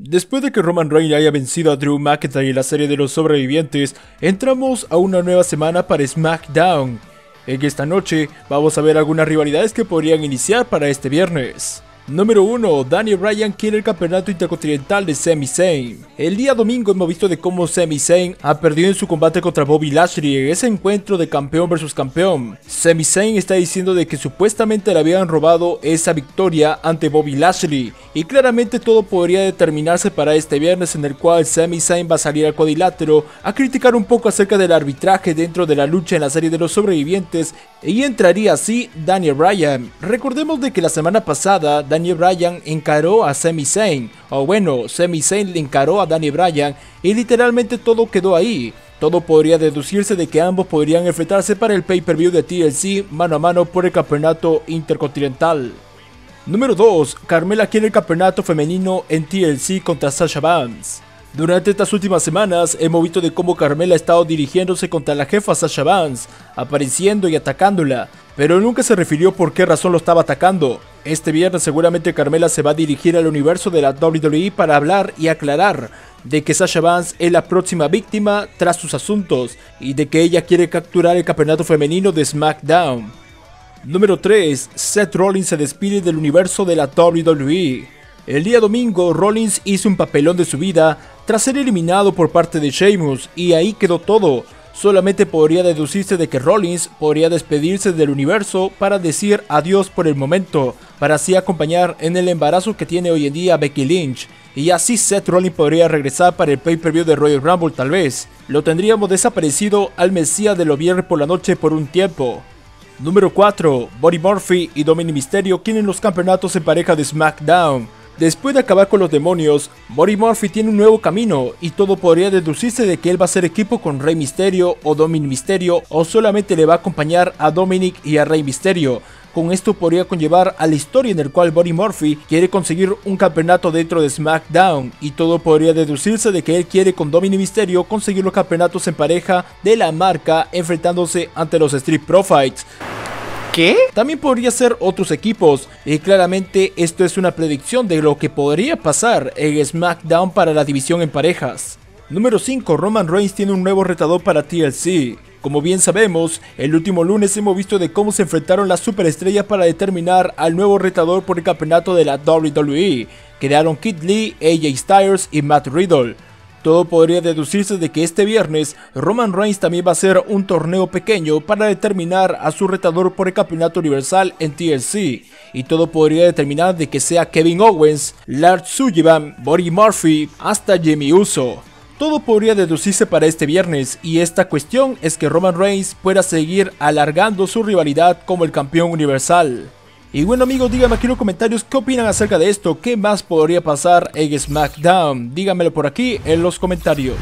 Después de que Roman Reigns haya vencido a Drew McIntyre en la serie de los sobrevivientes, entramos a una nueva semana para SmackDown. En esta noche vamos a ver algunas rivalidades que podrían iniciar para este viernes. Número 1. Daniel Bryan quiere el campeonato intercontinental de Sami Zayn. El día domingo hemos visto de cómo Sami Zayn ha perdido en su combate contra Bobby Lashley en ese encuentro de campeón versus campeón. Sami Zayn está diciendo de que supuestamente le habían robado esa victoria ante Bobby Lashley y claramente todo podría determinarse para este viernes en el cual Sami Zayn va a salir al cuadrilátero a criticar un poco acerca del arbitraje dentro de la lucha en la serie de los sobrevivientes y entraría así Daniel Bryan. Recordemos de que la semana pasada Daniel Bryan encaró a Sami Zayn, o bueno, Sami Zayn le encaró a Daniel Bryan y literalmente todo quedó ahí. Todo podría deducirse de que ambos podrían enfrentarse para el pay-per-view de TLC mano a mano por el campeonato intercontinental. Número 2. Carmela quiere el campeonato femenino en TLC contra Sasha Banks. Durante estas últimas semanas hemos visto de cómo Carmela ha estado dirigiéndose contra la jefa Sasha Banks, apareciendo y atacándola, pero nunca se refirió por qué razón lo estaba atacando. Este viernes seguramente Carmela se va a dirigir al universo de la WWE para hablar y aclarar de que Sasha Banks es la próxima víctima tras sus asuntos y de que ella quiere capturar el campeonato femenino de SmackDown. Número 3. Seth Rollins se despide del universo de la WWE. El día domingo, Rollins hizo un papelón de su vida tras ser eliminado por parte de Sheamus y ahí quedó todo. Solamente podría deducirse de que Rollins podría despedirse del universo para decir adiós por el momento, para así acompañar en el embarazo que tiene hoy en día Becky Lynch. Y así Seth Rollins podría regresar para el pay-per-view de Royal Rumble tal vez. Lo tendríamos desaparecido al Mesías de lo viernes por la noche por un tiempo. Número 4. Buddy Murphy y Dominic Mysterio tienen los campeonatos en pareja de SmackDown. Después de acabar con los demonios, Buddy Murphy tiene un nuevo camino y todo podría deducirse de que él va a ser equipo con Rey Mysterio o Dominic Mysterio o solamente le va a acompañar a Dominic y a Rey Mysterio. Con esto podría conllevar a la historia en el cual Buddy Murphy quiere conseguir un campeonato dentro de SmackDown y todo podría deducirse de que él quiere con Dominic Mysterio conseguir los campeonatos en pareja de la marca enfrentándose ante los Street Profits. ¿Qué? También podría ser otros equipos, y claramente esto es una predicción de lo que podría pasar en SmackDown para la división en parejas. Número 5. Roman Reigns tiene un nuevo retador para TLC. Como bien sabemos, el último lunes hemos visto de cómo se enfrentaron las superestrellas para determinar al nuevo retador por el campeonato de la WWE. Quedaron Kid Lee, AJ Styles y Matt Riddle. Todo podría deducirse de que este viernes Roman Reigns también va a hacer un torneo pequeño para determinar a su retador por el campeonato universal en TLC. Y todo podría determinar de que sea Kevin Owens, Lars Sullivan, Buddy Murphy, hasta Jimmy Uso. Todo podría deducirse para este viernes y esta cuestión es que Roman Reigns pueda seguir alargando su rivalidad como el campeón universal. Y bueno amigos, díganme aquí en los comentarios qué opinan acerca de esto, qué más podría pasar en SmackDown. Díganmelo por aquí en los comentarios.